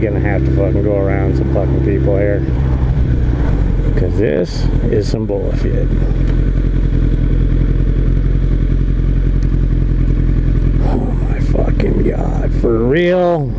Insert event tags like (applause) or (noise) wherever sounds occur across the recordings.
gonna have to fucking go around some fucking people here. Cause this is some bullshit. Oh my fucking god, for real?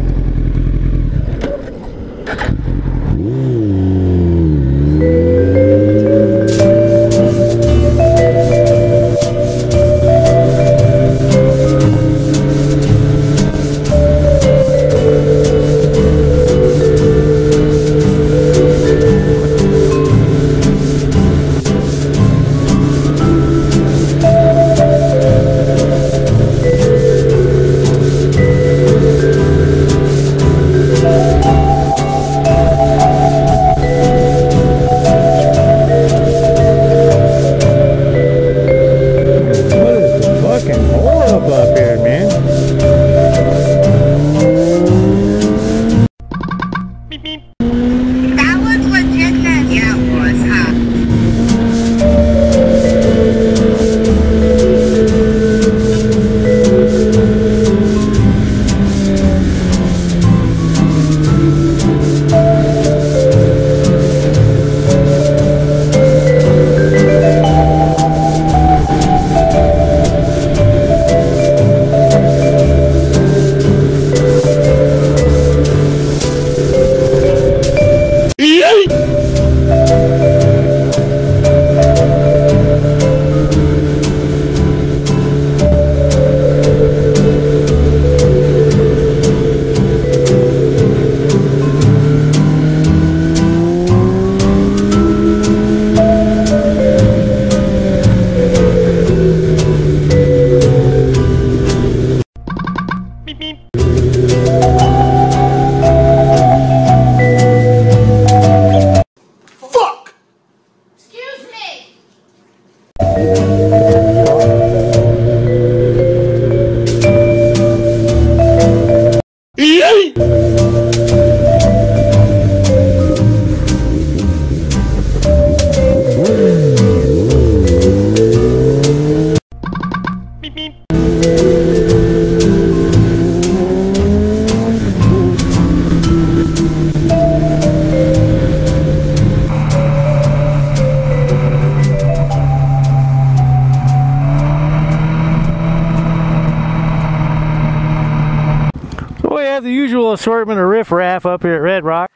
We have the usual assortment of riffraff up here at Red Rock.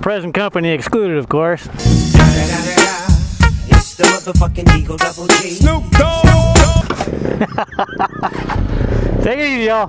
Present company excluded, of course. It's the motherfucking Eagle Double G. Snoop (laughs) Take it easy, y'all.